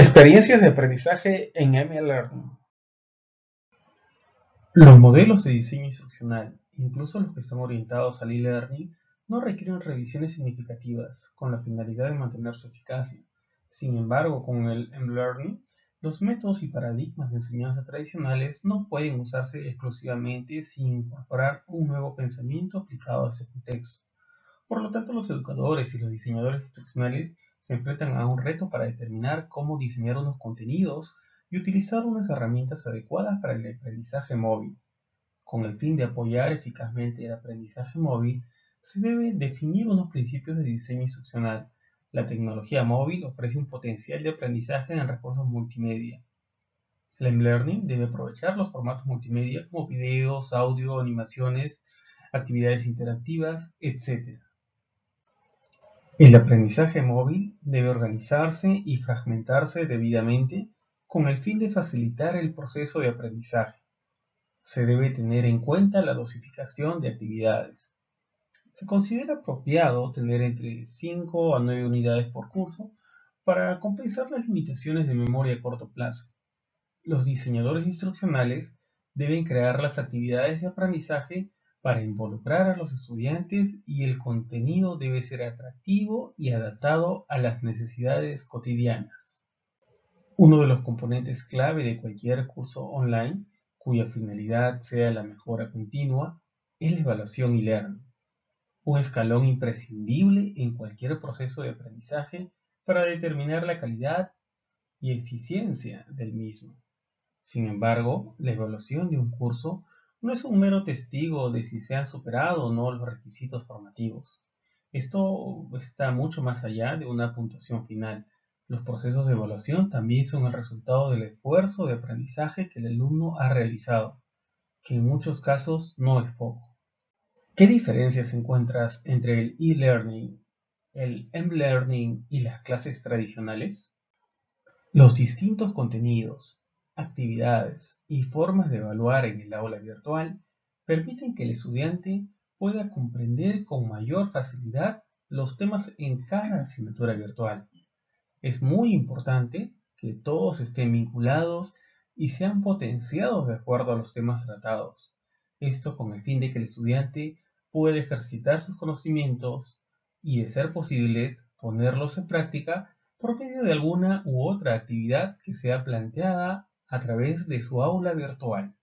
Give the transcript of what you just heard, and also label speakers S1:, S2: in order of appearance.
S1: Experiencias de aprendizaje en MLearning. Los modelos de diseño instruccional, incluso los que están orientados al e-learning, no requieren revisiones significativas con la finalidad de mantener su eficacia. Sin embargo, con el M-Learning, los métodos y paradigmas de enseñanza tradicionales no pueden usarse exclusivamente sin incorporar un nuevo pensamiento aplicado a ese contexto. Por lo tanto, los educadores y los diseñadores instruccionales se enfrentan a un reto para determinar cómo diseñar unos contenidos y utilizar unas herramientas adecuadas para el aprendizaje móvil. Con el fin de apoyar eficazmente el aprendizaje móvil, se debe definir unos principios de diseño instruccional. La tecnología móvil ofrece un potencial de aprendizaje en recursos multimedia. El M-Learning debe aprovechar los formatos multimedia como videos, audio, animaciones, actividades interactivas, etc. El aprendizaje móvil debe organizarse y fragmentarse debidamente con el fin de facilitar el proceso de aprendizaje. Se debe tener en cuenta la dosificación de actividades. Se considera apropiado tener entre 5 a 9 unidades por curso para compensar las limitaciones de memoria a corto plazo. Los diseñadores instruccionales deben crear las actividades de aprendizaje para involucrar a los estudiantes y el contenido debe ser atractivo y adaptado a las necesidades cotidianas. Uno de los componentes clave de cualquier curso online, cuya finalidad sea la mejora continua, es la evaluación y learning un escalón imprescindible en cualquier proceso de aprendizaje para determinar la calidad y eficiencia del mismo. Sin embargo, la evaluación de un curso no es un mero testigo de si se han superado o no los requisitos formativos. Esto está mucho más allá de una puntuación final. Los procesos de evaluación también son el resultado del esfuerzo de aprendizaje que el alumno ha realizado, que en muchos casos no es poco. ¿Qué diferencias encuentras entre el e-learning, el m-learning y las clases tradicionales? Los distintos contenidos, actividades y formas de evaluar en el aula virtual permiten que el estudiante pueda comprender con mayor facilidad los temas en cada asignatura virtual. Es muy importante que todos estén vinculados y sean potenciados de acuerdo a los temas tratados. Esto con el fin de que el estudiante puede ejercitar sus conocimientos y, de ser posibles, ponerlos en práctica por medio de alguna u otra actividad que sea planteada a través de su aula virtual.